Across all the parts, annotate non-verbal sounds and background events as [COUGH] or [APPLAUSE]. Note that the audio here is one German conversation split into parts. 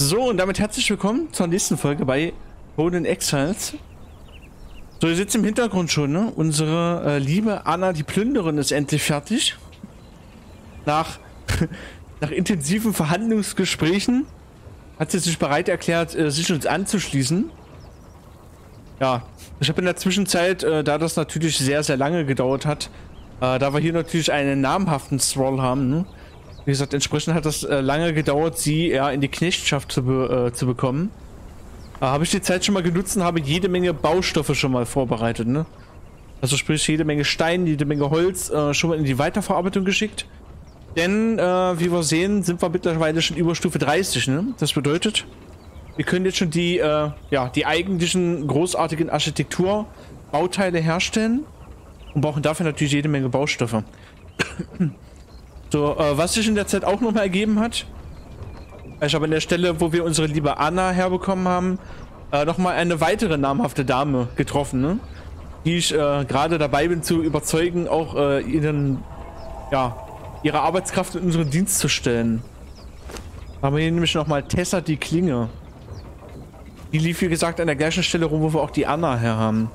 So, und damit herzlich willkommen zur nächsten Folge bei Golden Exiles. So, ihr sitzt im Hintergrund schon, ne? Unsere äh, liebe Anna, die Plünderin, ist endlich fertig. Nach, [LAUGHS] nach intensiven Verhandlungsgesprächen hat sie sich bereit erklärt, äh, sich uns anzuschließen. Ja, ich habe in der Zwischenzeit, äh, da das natürlich sehr, sehr lange gedauert hat, äh, da wir hier natürlich einen namhaften Stroll haben, ne? Wie gesagt, entsprechend hat das äh, lange gedauert, sie ja in die Knechtschaft zu, be äh, zu bekommen. Äh, habe ich die Zeit schon mal genutzt und habe jede Menge Baustoffe schon mal vorbereitet, ne? Also sprich jede Menge Stein, jede Menge Holz äh, schon mal in die Weiterverarbeitung geschickt. Denn, äh, wie wir sehen, sind wir mittlerweile schon über Stufe 30, ne? Das bedeutet, wir können jetzt schon die, äh, ja, die eigentlichen großartigen Architekturbauteile herstellen und brauchen dafür natürlich jede Menge Baustoffe. So, äh, was sich in der Zeit auch nochmal ergeben hat. Ich habe an der Stelle, wo wir unsere liebe Anna herbekommen haben, äh, nochmal eine weitere namhafte Dame getroffen, ne? Die ich äh, gerade dabei bin zu überzeugen, auch äh, ihren, ja, ihre Arbeitskraft in unseren Dienst zu stellen. Da haben wir hier nämlich nochmal Tessa die Klinge. Die lief, wie gesagt, an der gleichen Stelle rum, wo wir auch die Anna her haben.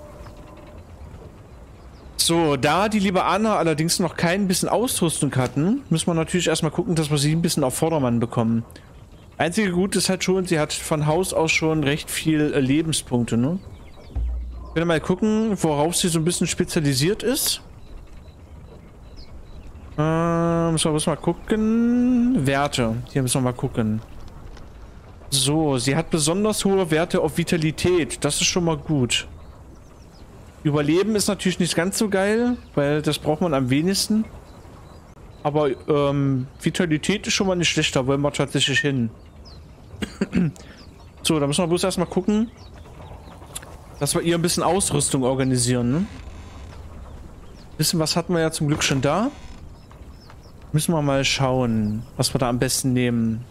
So, da die liebe Anna allerdings noch kein bisschen Ausrüstung hatten, müssen wir natürlich erstmal gucken, dass wir sie ein bisschen auf Vordermann bekommen. Einzige Gut ist halt schon, sie hat von Haus aus schon recht viel äh, Lebenspunkte, ne? Ich will mal gucken, worauf sie so ein bisschen spezialisiert ist. Äh, müssen wir mal gucken. Werte. Hier müssen wir mal gucken. So, sie hat besonders hohe Werte auf Vitalität. Das ist schon mal gut. Überleben ist natürlich nicht ganz so geil, weil das braucht man am wenigsten. Aber ähm, Vitalität ist schon mal nicht schlecht, da wollen wir tatsächlich hin. [CLEARS THROAT] so, da müssen wir bloß erstmal gucken, dass wir ihr ein bisschen Ausrüstung organisieren. Ne? Wissen, was hatten wir ja zum Glück schon da? Müssen wir mal schauen, was wir da am besten nehmen.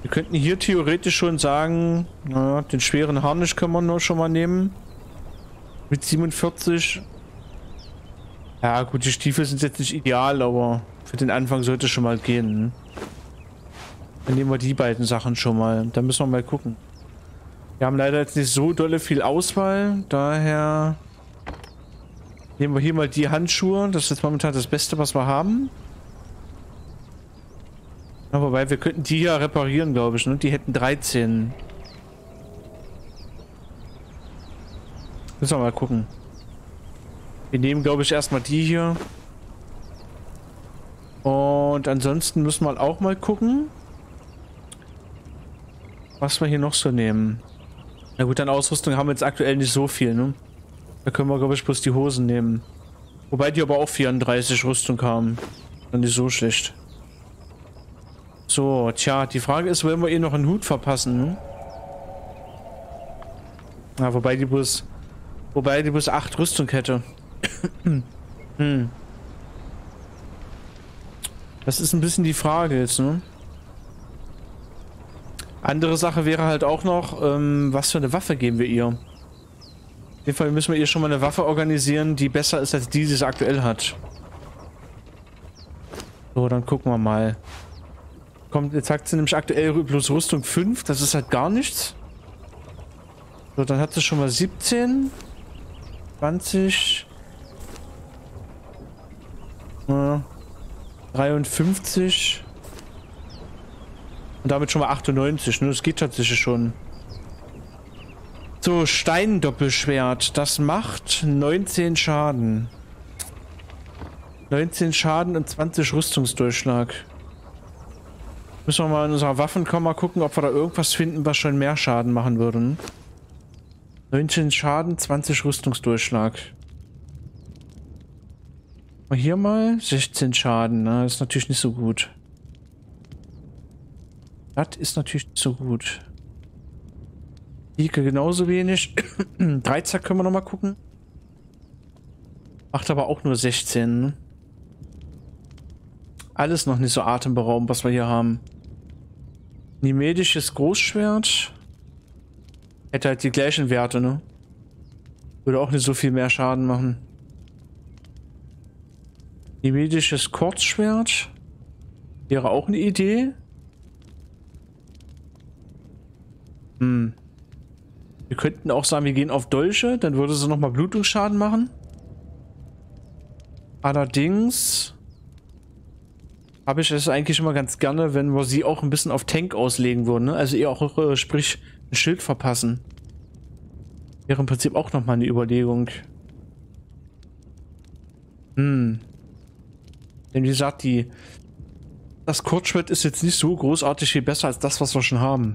Wir könnten hier theoretisch schon sagen, na, den schweren Harnisch können wir nur schon mal nehmen. Mit 47. Ja, gut, die Stiefel sind jetzt nicht ideal, aber für den Anfang sollte es schon mal gehen. Dann nehmen wir die beiden Sachen schon mal. Dann müssen wir mal gucken. Wir haben leider jetzt nicht so dolle viel Auswahl. Daher nehmen wir hier mal die Handschuhe. Das ist jetzt momentan das Beste, was wir haben. Ja, wobei, wir könnten die ja reparieren, glaube ich. Ne? Die hätten 13. Müssen wir mal gucken. Wir nehmen, glaube ich, erstmal die hier. Und ansonsten müssen wir auch mal gucken, was wir hier noch so nehmen. Na gut, an Ausrüstung haben wir jetzt aktuell nicht so viel, ne? Da können wir, glaube ich, bloß die Hosen nehmen. Wobei die aber auch 34 Rüstung haben. Dann nicht so schlecht. So, tja, die Frage ist, wollen wir ihr noch einen Hut verpassen, ne? Ja, wobei die bloß Wobei die bloß 8 Rüstung hätte. hm. Das ist ein bisschen die Frage jetzt, ne? Andere Sache wäre halt auch noch, ähm, was für eine Waffe geben wir ihr? Auf jeden Fall müssen wir ihr schon mal eine Waffe organisieren, die besser ist als die, die sie aktuell hat. So, dann gucken wir mal. Kommt, jetzt sagt sie nämlich aktuell bloß Rüstung 5, das ist halt gar nichts. So, dann hat sie schon mal 17. 20. Äh, 53. Und damit schon mal 98, ne? Das geht tatsächlich schon. So, Steindoppelschwert. Das macht 19 Schaden. 19 Schaden und 20 Rüstungsdurchschlag. Müssen wir mal in unserer Waffenkammer gucken, ob wir da irgendwas finden, was schon mehr Schaden machen würde. Ne? 19 Schaden, 20 Rüstungsdurchschlag. Hier mal 16 Schaden, ne? Das ist natürlich nicht so gut. Das ist natürlich nicht so gut. Ike genauso wenig. [COUGHS] 13 können wir noch mal gucken. Macht aber auch nur 16. Ne? Alles noch nicht so atemberaubend, was wir hier haben. Nimedisches Großschwert. Hätte halt die gleichen Werte, ne? Würde auch nicht so viel mehr Schaden machen. Nemedisches Kurzschwert. Wäre auch eine Idee. Hm. Wir könnten auch sagen, wir gehen auf Dolche, dann würde sie nochmal Blutungsschaden machen. Allerdings habe ich es eigentlich immer ganz gerne, wenn wir sie auch ein bisschen auf Tank auslegen würden. Ne? Also ihr auch, äh, sprich, ein Schild verpassen. Wäre im Prinzip auch nochmal eine Überlegung. Hm. Denn wie gesagt, die, das Kurzschwert ist jetzt nicht so großartig viel besser als das, was wir schon haben.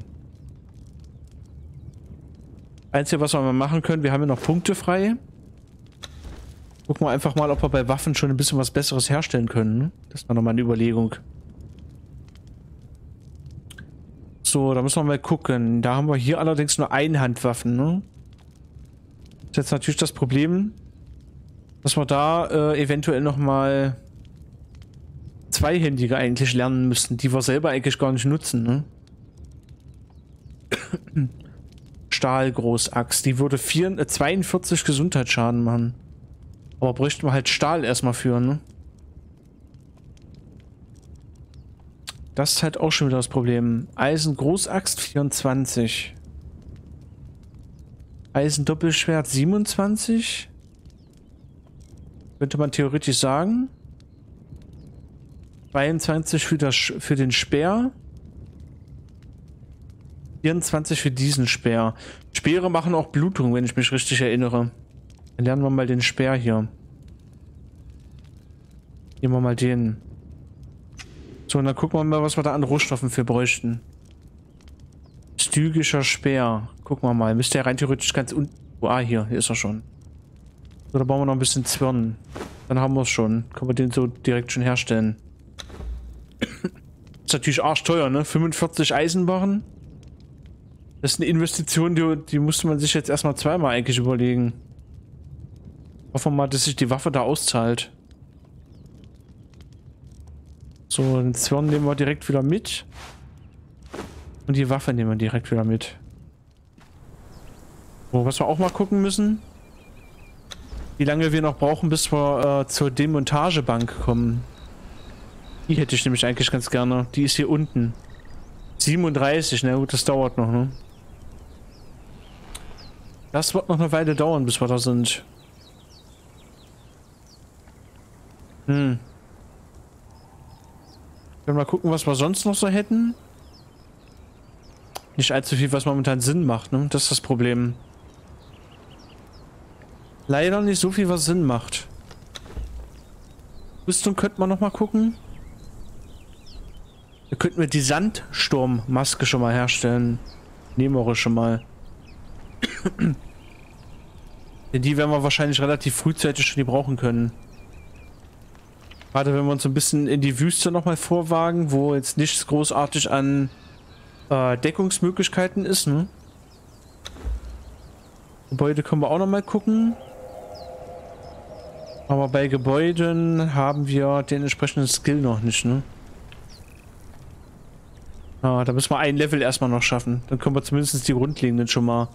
Einzige, was wir mal machen können, wir haben ja noch Punkte frei. Gucken wir einfach mal, ob wir bei Waffen schon ein bisschen was Besseres herstellen können. Ne? Das war nochmal eine Überlegung. So, da müssen wir mal gucken. Da haben wir hier allerdings nur Einhandwaffen, ne? ist jetzt natürlich das Problem, dass wir da äh, eventuell nochmal zweihändige eigentlich lernen müssten, die wir selber eigentlich gar nicht nutzen, ne? [COUGHS] Stahlgroßaxt, die würde 4, äh, 42 Gesundheitsschaden machen. Aber bräuchten wir halt Stahl erstmal für, ne? Das ist halt auch schon wieder das Problem. Eisen Großaxt 24. Eisen Doppelschwert 27. Könnte man theoretisch sagen. 22 für, das, für den Speer. 24 für diesen Speer. Speere machen auch Blutung, wenn ich mich richtig erinnere. Dann lernen wir mal den Speer hier. Nehmen wir mal den. So, und dann gucken wir mal, was wir da an Rohstoffen für bräuchten. Stygischer Speer. Gucken wir mal. Müsste er rein theoretisch ganz unten... Oh, ah, hier. Hier ist er schon. So, da bauen wir noch ein bisschen Zwirn. Dann haben wir es schon. Können wir den so direkt schon herstellen. ist natürlich arschteuer, ne? 45 Eisenbarren. Das ist eine Investition, die, die musste man sich jetzt erstmal zweimal eigentlich überlegen. Hoffen wir mal, dass sich die Waffe da auszahlt. So, den Zwirn nehmen wir direkt wieder mit. Und die Waffe nehmen wir direkt wieder mit. So, was wir auch mal gucken müssen. Wie lange wir noch brauchen, bis wir äh, zur Demontagebank kommen. Die hätte ich nämlich eigentlich ganz gerne. Die ist hier unten. 37, na gut, das dauert noch, ne? Das wird noch eine Weile dauern, bis wir da sind. Hm. Können wir mal gucken, was wir sonst noch so hätten. Nicht allzu viel, was momentan Sinn macht, ne? Das ist das Problem. Leider nicht so viel, was Sinn macht. Rüstung könnte man noch mal gucken. Da könnten wir die Sandsturmmaske schon mal herstellen. Nehmen wir schon mal. [CLEARS THROAT] Denn die werden wir wahrscheinlich relativ frühzeitig schon die brauchen können. Gerade wenn wir uns ein bisschen in die Wüste nochmal vorwagen, wo jetzt nichts großartig an äh, Deckungsmöglichkeiten ist, ne? Gebäude können wir auch nochmal gucken. Aber bei Gebäuden haben wir den entsprechenden Skill noch nicht, ne? Ah, da müssen wir ein Level erstmal noch schaffen. Dann können wir zumindest die grundlegenden schon mal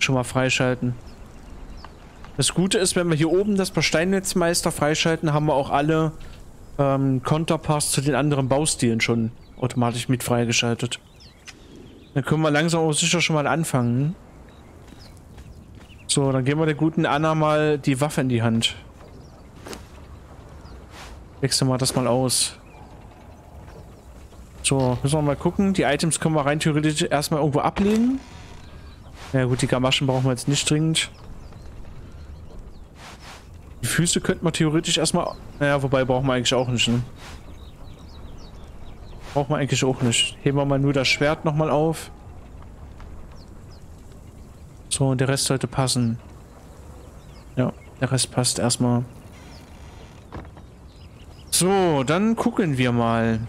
schon mal freischalten. Das Gute ist, wenn wir hier oben das bei Steinnetzmeister freischalten, haben wir auch alle ähm, Konterpass zu den anderen Baustilen schon automatisch mit freigeschaltet. Dann können wir langsam aber sicher schon mal anfangen. So, dann geben wir der guten Anna mal die Waffe in die Hand. Wechseln wir das mal aus. So, müssen wir mal gucken. Die Items können wir rein theoretisch erstmal irgendwo ablegen. Ja gut, die Gamaschen brauchen wir jetzt nicht dringend. Füße könnten wir theoretisch erstmal... Naja, wobei brauchen wir eigentlich auch nicht, ne? Brauchen wir eigentlich auch nicht. Heben wir mal nur das Schwert nochmal auf. So, und der Rest sollte passen. Ja, der Rest passt erstmal. So, dann gucken wir mal.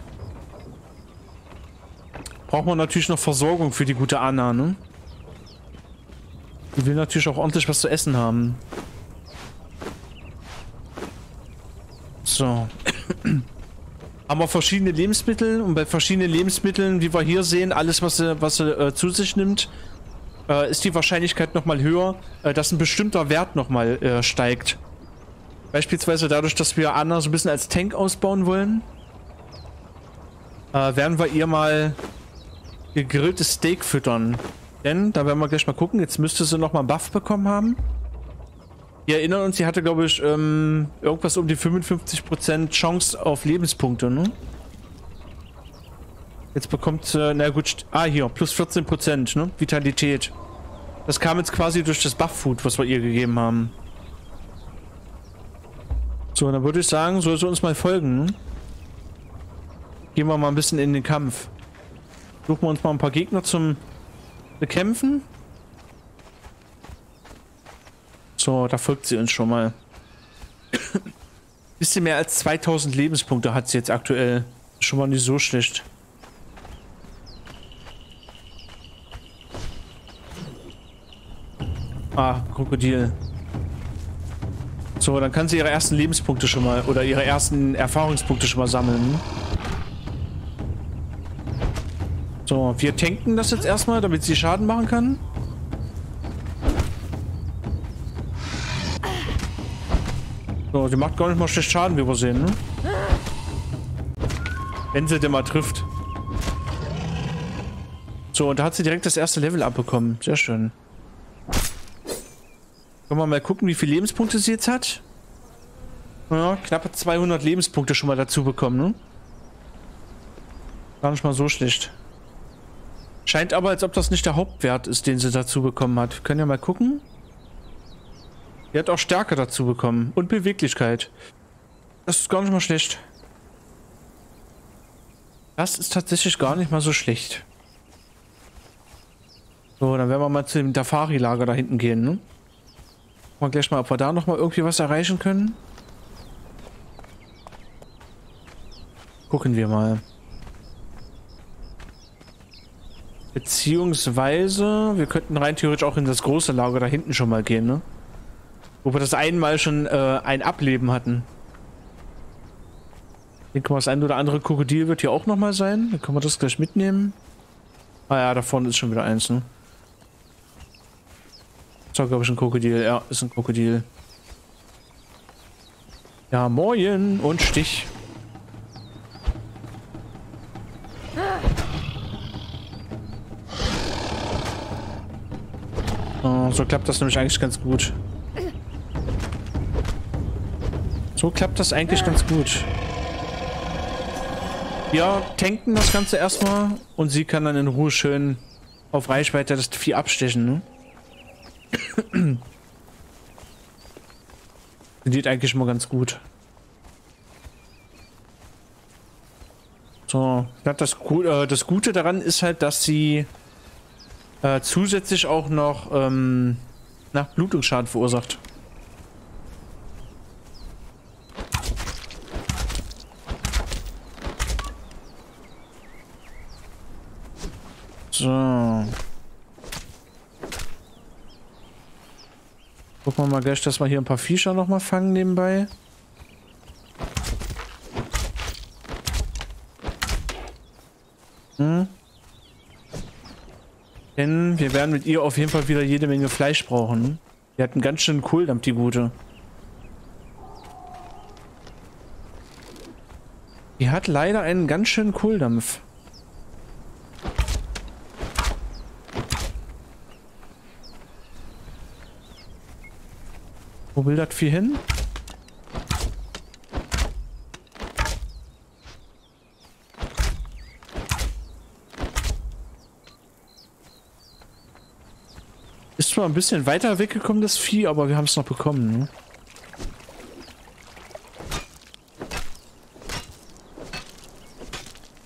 Brauchen wir natürlich noch Versorgung für die gute Anna, ne? Die will natürlich auch ordentlich was zu essen haben. So. haben wir verschiedene Lebensmittel und bei verschiedenen Lebensmitteln, wie wir hier sehen, alles was sie, was äh, zu sich nimmt, äh, ist die Wahrscheinlichkeit nochmal höher, äh, dass ein bestimmter Wert nochmal äh, steigt. Beispielsweise dadurch, dass wir Anna so ein bisschen als Tank ausbauen wollen, äh, werden wir ihr mal gegrilltes Steak füttern. Denn, da werden wir gleich mal gucken, jetzt müsste sie noch mal einen Buff bekommen haben. Wir erinnern uns, sie hatte, glaube ich, ähm, irgendwas um die 55% Chance auf Lebenspunkte, ne? Jetzt bekommt sie, na gut, ah hier, plus 14%, ne? Vitalität. Das kam jetzt quasi durch das Buff-Food, was wir ihr gegeben haben. So, dann würde ich sagen, soll sie uns mal folgen, ne? Gehen wir mal ein bisschen in den Kampf. Suchen wir uns mal ein paar Gegner zum Bekämpfen. So, da folgt sie uns schon mal. Bisschen mehr als 2000 Lebenspunkte hat sie jetzt aktuell. Schon mal nicht so schlecht. Ah, Krokodil. So, dann kann sie ihre ersten Lebenspunkte schon mal oder ihre ersten Erfahrungspunkte schon mal sammeln. So, wir tanken das jetzt erstmal, damit sie Schaden machen kann. Die macht gar nicht mal schlecht Schaden, wie wir sehen, ne? Wenn sie denn mal trifft. So, und da hat sie direkt das erste Level abbekommen. Sehr schön. Können wir mal gucken, wie viele Lebenspunkte sie jetzt hat. Ja, knappe 200 Lebenspunkte schon mal dazu bekommen, ne? Gar nicht mal so schlecht. Scheint aber, als ob das nicht der Hauptwert ist, den sie dazu bekommen hat. Wir können ja mal gucken. Die hat auch Stärke dazu bekommen. Und Beweglichkeit. Das ist gar nicht mal schlecht. Das ist tatsächlich gar nicht mal so schlecht. So, dann werden wir mal zu dem Dafari-Lager da hinten gehen, ne? Mal gleich mal, ob wir da noch mal irgendwie was erreichen können. Gucken wir mal. Beziehungsweise, wir könnten rein theoretisch auch in das große Lager da hinten schon mal gehen, ne? Wo wir das einmal schon äh, ein Ableben hatten. Ich denke mal, das ein oder andere Krokodil wird hier auch nochmal sein. Dann können wir das gleich mitnehmen. Ah ja, da vorne ist schon wieder eins, ne? Das war, glaube ich, ein Krokodil. Ja, ist ein Krokodil. Ja, moin und Stich. Oh, so klappt das nämlich eigentlich ganz gut. So klappt das eigentlich ganz gut. Wir tanken das Ganze erstmal und sie kann dann in Ruhe schön auf Reichweite das Vieh abstechen, ne? [CLEARS THROAT] Geht eigentlich mal ganz gut. So, das, äh, das Gute daran ist halt, dass sie äh, zusätzlich auch noch ähm, nach Blutungsschaden verursacht. So. Gucken wir mal gleich, dass wir hier ein paar Viecher noch mal fangen nebenbei. Hm. Denn wir werden mit ihr auf jeden Fall wieder jede Menge Fleisch brauchen. Die hat einen ganz schönen Kohldampf, die gute. Die hat leider einen ganz schönen Kohldampf. Wo will das Vieh hin? Ist zwar ein bisschen weiter weggekommen, das Vieh, aber wir haben es noch bekommen. Ne?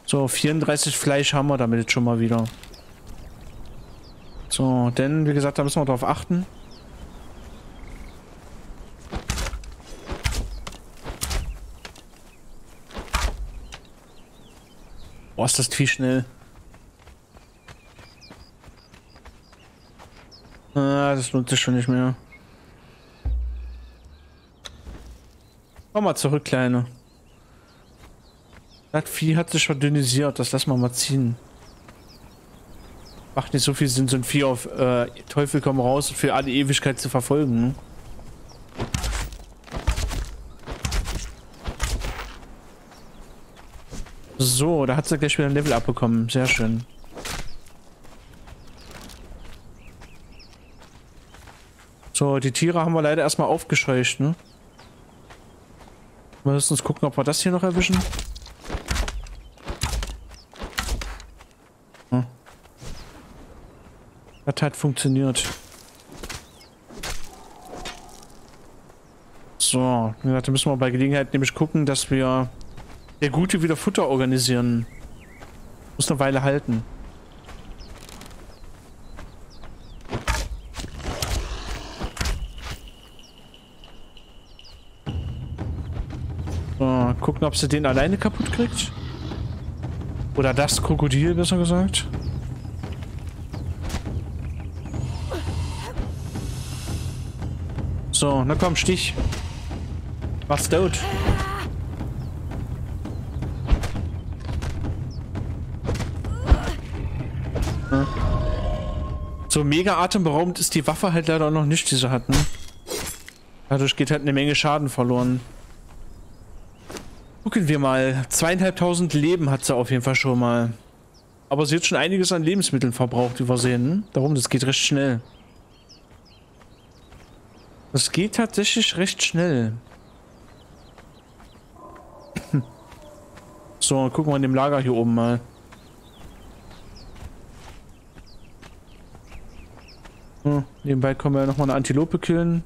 So, 34 Fleisch haben wir damit jetzt schon mal wieder. So, denn, wie gesagt, da müssen wir darauf achten. Boah, ist das Vieh schnell. Ah, das lohnt sich schon nicht mehr. Komm mal zurück, Kleine. Das Vieh hat sich verdünnisiert. Das lassen wir mal ziehen. Macht nicht so viel Sinn, so ein Vieh auf äh, Teufel komm raus für alle Ewigkeit zu verfolgen. So, da hat sie gleich wieder ein Level abbekommen. Sehr schön. So, die Tiere haben wir leider erstmal aufgescheucht, ne? Wir müssen uns gucken, ob wir das hier noch erwischen. Hm. Das hat funktioniert. So, da müssen wir bei Gelegenheit nämlich gucken, dass wir der Gute wieder Futter organisieren. Muss eine Weile halten. So, gucken, ob sie den alleine kaputt kriegt. Oder das Krokodil, besser gesagt. So, na komm, Stich. Mach's tot. So mega atemberaubend ist die Waffe halt leider auch noch nicht, die sie hatten. Dadurch geht halt eine Menge Schaden verloren. Gucken wir mal. Zweieinhalbtausend Leben hat sie auf jeden Fall schon mal. Aber sie hat schon einiges an Lebensmitteln verbraucht, wie wir sehen. Hm? Darum, das geht recht schnell. Das geht tatsächlich recht schnell. [LAUGHS] so, gucken wir in dem Lager hier oben mal. Hm, nebenbei können wir nochmal eine Antilope killen.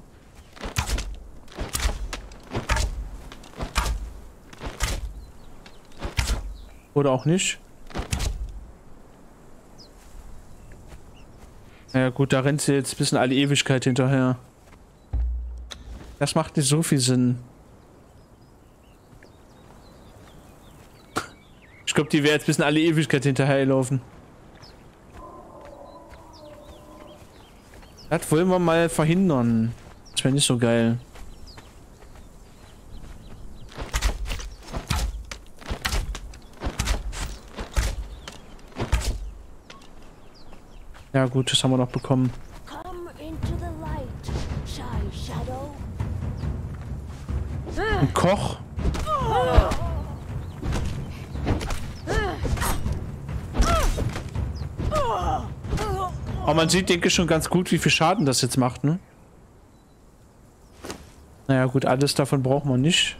Oder auch nicht. Ja gut, da rennt sie jetzt ein bisschen alle Ewigkeit hinterher. Das macht nicht so viel Sinn. Ich glaube, die wäre jetzt ein bisschen alle Ewigkeit hinterherlaufen. Das wollen wir mal verhindern. Das wäre nicht so geil. Ja gut, das haben wir noch bekommen. Ein Koch. Aber man sieht, denke ich, schon ganz gut, wie viel Schaden das jetzt macht, ne? Naja gut, alles davon braucht man nicht.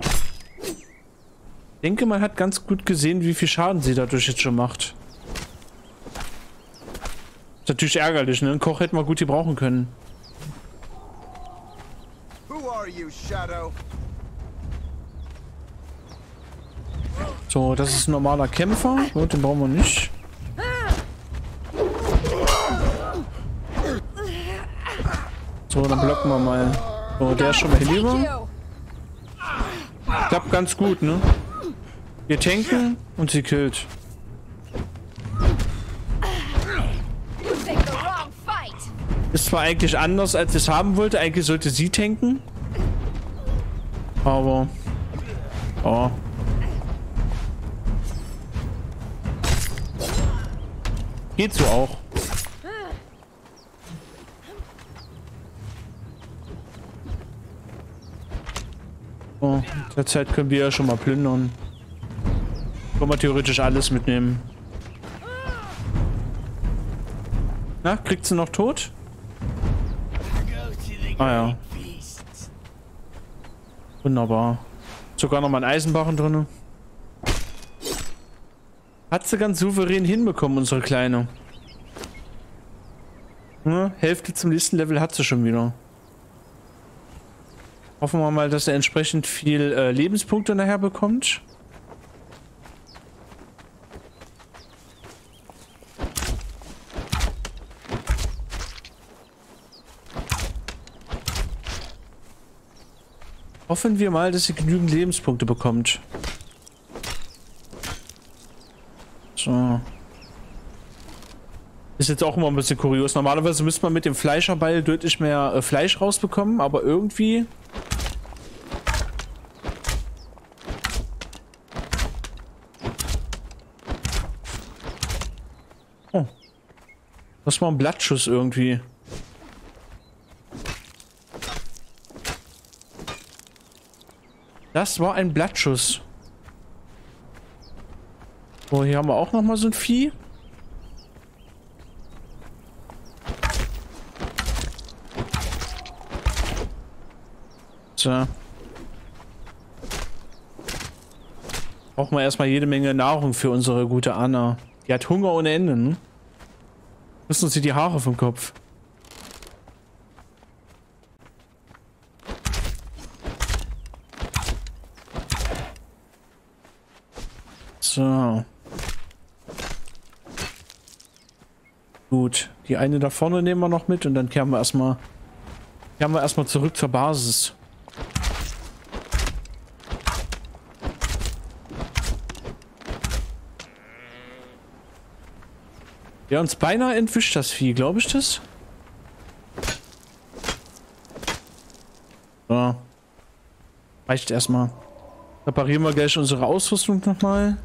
Ich denke, man hat ganz gut gesehen, wie viel Schaden sie dadurch jetzt schon macht. Ist natürlich ärgerlich, ne? Ein Koch hätte man gut gebrauchen können. So, das ist ein normaler Kämpfer. Gut, den brauchen wir nicht. So, dann blocken wir mal. So, der ist schon mal hinüber. Klappt ganz gut, ne? Wir tanken und sie killt. Ist zwar eigentlich anders, als ich es haben wollte. Eigentlich sollte sie tanken. Aber... Oh. Geht so auch. Oh, derzeit können wir ja schon mal plündern. Können wir theoretisch alles mitnehmen. Na, kriegt sie noch tot? Ah ja. Wunderbar. Sogar noch mal ein Eisenbarren drin. Hat sie ganz souverän hinbekommen, unsere Kleine. Ja, Hälfte zum Listenlevel hat sie schon wieder. Hoffen wir mal, dass er entsprechend viel äh, Lebenspunkte nachher bekommt. Hoffen wir mal, dass sie genügend Lebenspunkte bekommt. So. Ist jetzt auch immer ein bisschen kurios. Normalerweise müsste man mit dem Fleischerball deutlich mehr äh, Fleisch rausbekommen, aber irgendwie Das war ein Blattschuss irgendwie. Das war ein Blattschuss. So, hier haben wir auch nochmal so ein Vieh. So. Brauchen wir erstmal jede Menge Nahrung für unsere gute Anna. Die hat Hunger ohne Ende, ne? Müssen sie die Haare vom Kopf. So. Gut, die eine da vorne nehmen wir noch mit und dann kehren wir erstmal kehren wir erstmal zurück zur Basis. Ja, uns beinahe entwischt das Vieh, glaube ich das? So. Reicht erstmal. Reparieren wir gleich unsere Ausrüstung nochmal.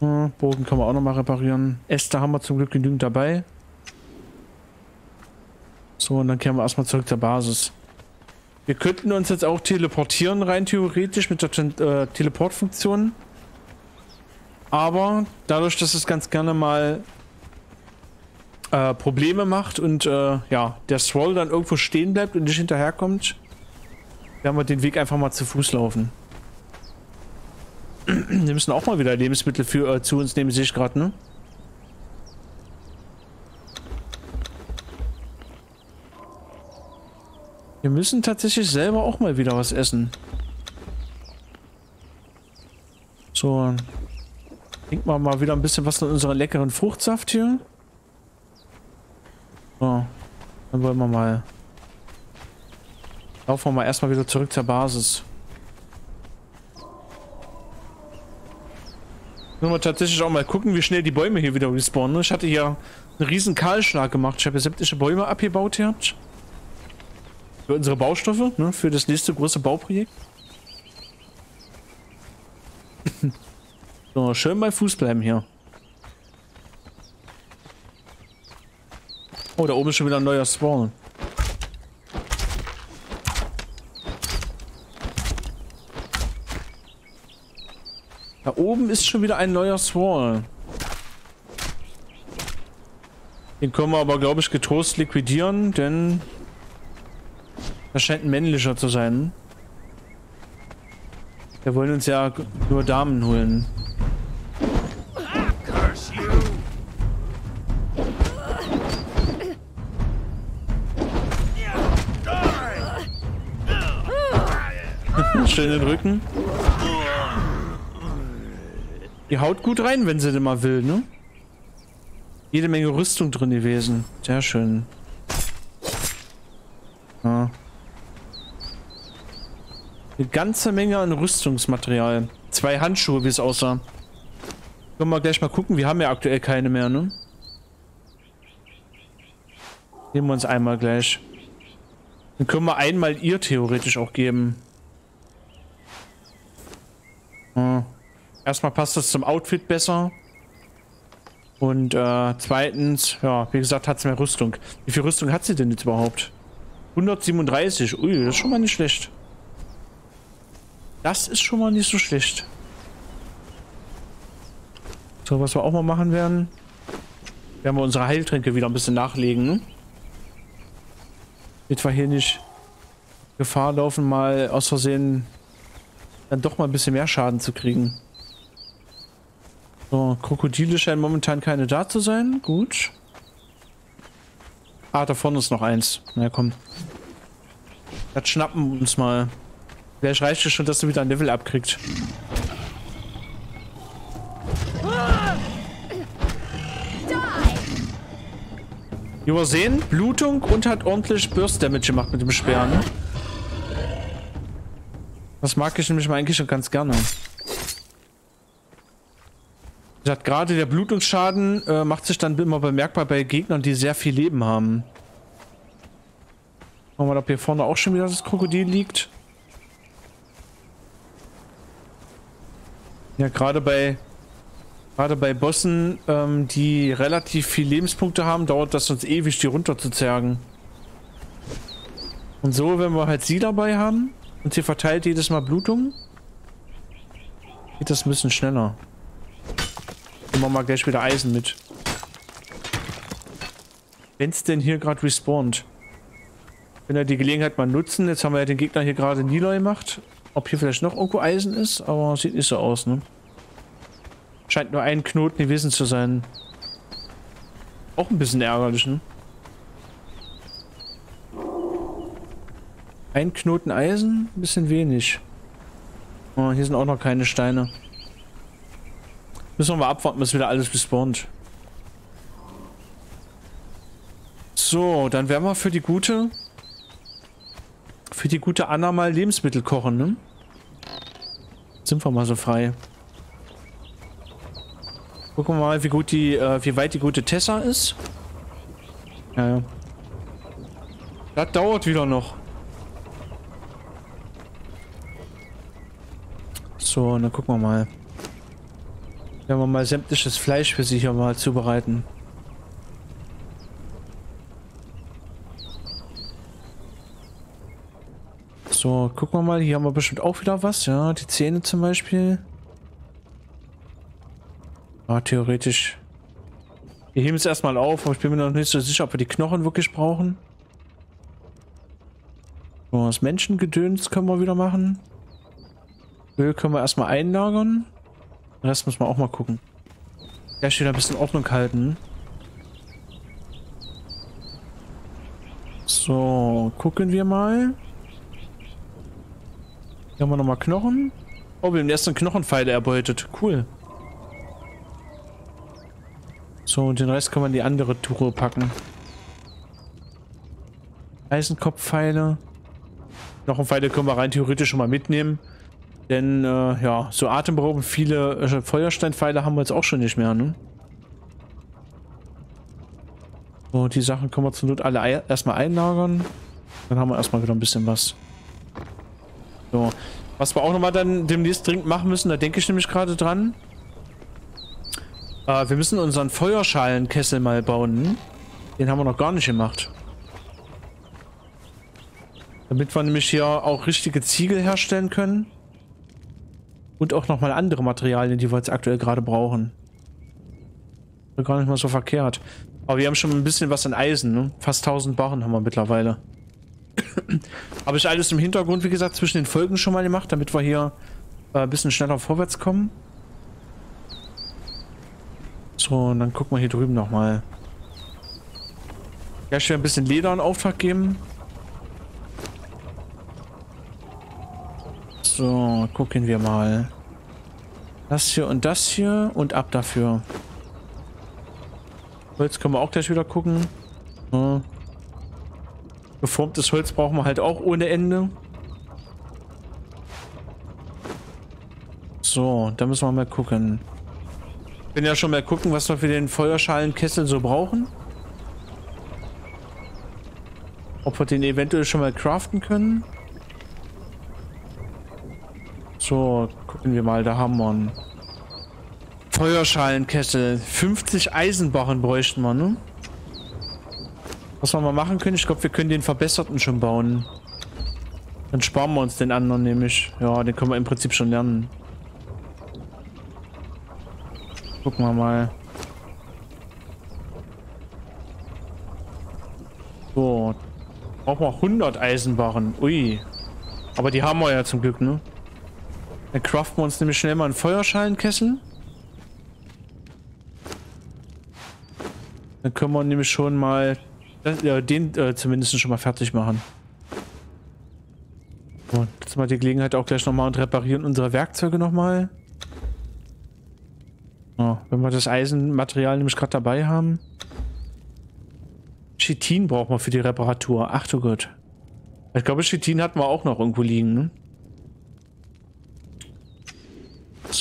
Ja, Bogen kann man auch nochmal reparieren. Äste haben wir zum Glück genügend dabei. So, und dann kehren wir erstmal zurück zur Basis. Wir könnten uns jetzt auch teleportieren, rein theoretisch, mit der äh, Teleportfunktion. Aber dadurch, dass es ganz gerne mal äh, Probleme macht und äh, ja, der Stroll dann irgendwo stehen bleibt und nicht hinterherkommt, werden wir den Weg einfach mal zu Fuß laufen. [CLEARS THROAT] Wir müssen auch mal wieder Lebensmittel für, äh, zu uns nehmen, sehe ich gerade, ne? Wir müssen tatsächlich selber auch mal wieder was essen. So. Trinken wir mal wieder ein bisschen was von unserem leckeren Fruchtsaft hier. So. Dann wollen wir mal. Laufen wir mal erstmal wieder zurück zur Basis. Müssen wir tatsächlich auch mal gucken, wie schnell die Bäume hier wieder respawnen. Ne? Ich hatte hier einen riesen Kahlschlag gemacht. Ich habe sämtliche Bäume abgebaut hier. Für unsere Baustoffe, ne? für das nächste große Bauprojekt. [LAUGHS] so, schön bei Fuß bleiben hier. Oh, da oben ist schon wieder ein neuer Spawn. Da oben ist schon wieder ein neuer Swall. Den können wir aber, glaube ich, getrost liquidieren, denn das scheint ein männlicher zu sein. Wir wollen uns ja nur Damen holen. Rücken. Die haut gut rein, wenn sie denn mal will, ne? Jede Menge Rüstung drin gewesen. Sehr schön. Ja. Eine ganze Menge an Rüstungsmaterial. Zwei Handschuhe, wie es aussah. Können wir gleich mal gucken. Wir haben ja aktuell keine mehr, ne? Nehmen wir uns einmal gleich. Dann können wir einmal ihr theoretisch auch geben. Hm. Erstmal passt das zum Outfit besser. Und äh, zweitens, ja, wie gesagt, hat sie mehr Rüstung. Wie viel Rüstung hat sie denn jetzt überhaupt? 137. Ui, das ist schon mal nicht schlecht. Das ist schon mal nicht so schlecht. So, was wir auch mal machen werden, werden wir unsere Heiltränke wieder ein bisschen nachlegen. Ne? Damit wir hier nicht Gefahr laufen, mal aus Versehen dann doch mal ein bisschen mehr Schaden zu kriegen. So, Krokodile scheinen momentan keine da zu sein. Gut. Ah, da vorne ist noch eins. Na komm. Das schnappen wir uns mal. Vielleicht reicht es schon, dass du wieder ein Level abkriegst. Übersehen, Blutung und hat ordentlich Burst Damage gemacht mit dem Speer, ne? Das mag ich nämlich mal eigentlich schon ganz gerne. Gerade der Blutungsschaden äh, macht sich dann immer bemerkbar bei Gegnern, die sehr viel Leben haben. Schauen wir mal, ob hier vorne auch schon wieder das Krokodil liegt. Ja, gerade bei gerade bei Bossen, ähm, die relativ viel Lebenspunkte haben, dauert das uns ewig, die runter zu zergen. Und so, wenn wir halt sie dabei haben und sie verteilt jedes Mal Blutung, geht das ein bisschen schneller. Nehmen wir mal gleich wieder Eisen mit. Wenn es denn hier gerade respawnt. Können ja die Gelegenheit mal nutzen. Jetzt haben wir ja den Gegner hier gerade Niloy gemacht. Ob hier vielleicht noch irgendwo Eisen ist, aber sieht nicht so aus, ne? Scheint nur ein Knoten gewesen zu sein. Auch ein bisschen ärgerlich, ne? Ein Knoten Eisen, ein bisschen wenig. Oh, hier sind auch noch keine Steine. Müssen wir mal abwarten, bis wieder alles respawnt. So, dann werden wir für die gute für die gute Anna mal Lebensmittel kochen, ne? Sind wir mal so frei. Gucken wir mal, wie gut die, äh, wie weit die gute Tessa ist. Ja, ja. Das dauert wieder noch. So, dann gucken wir mal. Werden wir mal sämtliches Fleisch für sie hier mal zubereiten. So, gucken wir mal. Hier haben wir bestimmt auch wieder was. Ja, die Zähne zum Beispiel. Ah, theoretisch. Wir heben es erstmal auf, aber ich bin mir noch nicht so sicher, ob wir die Knochen wirklich brauchen. So, das Menschengedöns können wir wieder machen. Öl können wir erstmal einlagern. Den Rest müssen wir auch mal gucken. Ja, steht ein bisschen Ordnung halten. So, gucken wir mal. Hier haben wir nochmal Knochen. Oh, wir haben die ersten Knochenpfeile erbeutet. Cool. So, und den Rest kann man in die andere Truhe packen. Eisenkopfpfeile. Knochenpfeile können wir rein theoretisch schon mal mitnehmen. Denn, äh, ja, so atemberaubend viele äh, Feuersteinpfeile haben wir jetzt auch schon nicht mehr, ne? So, die Sachen können wir zur Not alle erstmal einlagern. Dann haben wir erstmal wieder ein bisschen was. So. Was wir auch nochmal dann demnächst dringend machen müssen, da denke ich nämlich gerade dran. Äh, wir müssen unseren Feuerschalenkessel mal bauen. Den haben wir noch gar nicht gemacht. Damit wir nämlich hier auch richtige Ziegel herstellen können. Und auch nochmal andere Materialien, die wir jetzt aktuell gerade brauchen. Gar nicht mal so verkehrt. Aber wir haben schon ein bisschen was an Eisen, ne? Fast 1000 Barren haben wir mittlerweile. [CLEARS THROAT] Habe ich alles im Hintergrund, wie gesagt, zwischen den Folgen schon mal gemacht, damit wir hier äh, ein bisschen schneller vorwärts kommen. So, und dann gucken wir hier drüben nochmal. Ja, ich will ein bisschen Leder in Auftrag geben. So, gucken wir mal. Das hier und das hier und ab dafür. Holz können wir auch gleich wieder gucken. Ja. Geformtes Holz brauchen wir halt auch ohne Ende. So, da müssen wir mal gucken. Ich bin ja schon mal gucken, was wir für den Feuerschalenkessel so brauchen. Ob wir den eventuell schon mal craften können. So, gucken wir mal, da haben wir einen Feuerschalenkessel. 50 Eisenbarren bräuchten wir, ne? Was wir mal machen können, ich glaube, wir können den verbesserten schon bauen. Dann sparen wir uns den anderen nämlich. Ja, den können wir im Prinzip schon lernen. Gucken wir mal. So. Brauchen wir 100 Eisenbarren. Ui. Aber die haben wir ja zum Glück, ne? Dann craften wir uns nämlich schnell mal einen Feuerschalenkessel. Dann können wir nämlich schon mal ja, den äh, zumindest schon mal fertig machen. Jetzt mal die Gelegenheit auch gleich nochmal und reparieren unsere Werkzeuge nochmal. Oh, wenn wir das Eisenmaterial nämlich gerade dabei haben. Chitin brauchen wir für die Reparatur. Ach du Gott. Ich glaube, Chitin hatten wir auch noch irgendwo liegen, ne?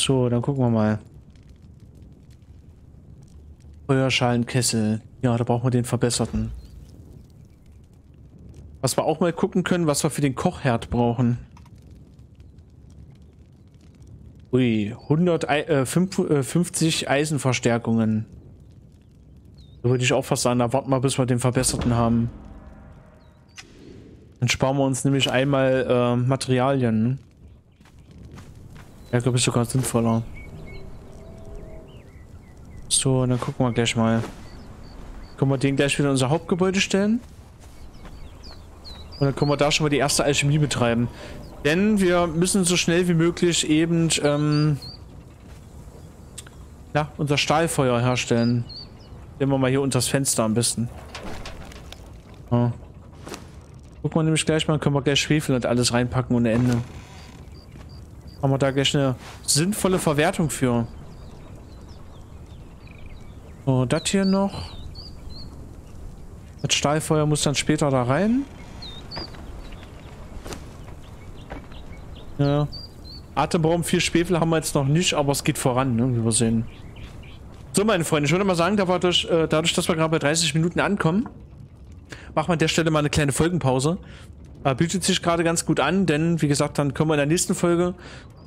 So, dann gucken wir mal. Feuerschalenkessel. Ja, da brauchen wir den verbesserten. Was wir auch mal gucken können, was wir für den Kochherd brauchen. Ui, 150 äh, Eisenverstärkungen. Da würde ich auch fast sagen, da warten wir, bis wir den verbesserten haben. Dann sparen wir uns nämlich einmal äh, Materialien. Ja, glaube ich sogar sinnvoller. So, dann gucken wir gleich mal. Können wir den gleich wieder in unser Hauptgebäude stellen? Und dann können wir da schon mal die erste Alchemie betreiben. Denn wir müssen so schnell wie möglich eben ähm, ja, unser Stahlfeuer herstellen. Nehmen wir mal hier unter das Fenster am besten. Ja. Gucken wir nämlich gleich mal, können wir gleich Schwefel und alles reinpacken ohne Ende. Haben wir da gleich eine sinnvolle Verwertung für. So, das hier noch. Das Stahlfeuer muss dann später da rein. Ja. Atemraum, viel Schwefel haben wir jetzt noch nicht, aber es geht voran, ne, wie wir sehen. So, meine Freunde, ich würde mal sagen, dadurch, äh, dadurch dass wir gerade bei 30 Minuten ankommen, machen wir an der Stelle mal eine kleine Folgenpause. Äh, bietet sich gerade ganz gut an, denn wie gesagt, dann können wir in der nächsten Folge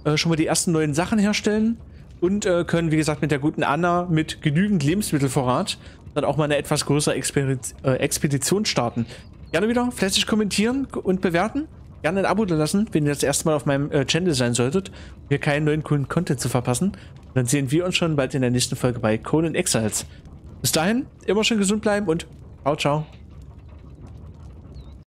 äh, schon mal die ersten neuen Sachen herstellen und äh, können, wie gesagt, mit der guten Anna mit genügend Lebensmittelvorrat dann auch mal eine etwas größere Expediz äh, Expedition starten. Gerne wieder fleißig kommentieren und bewerten. Gerne ein Abo da lassen, wenn ihr das erste Mal auf meinem äh, Channel sein solltet, um hier keinen neuen coolen Content zu verpassen. Und dann sehen wir uns schon bald in der nächsten Folge bei Conan Exiles. Bis dahin, immer schön gesund bleiben und ciao, ciao.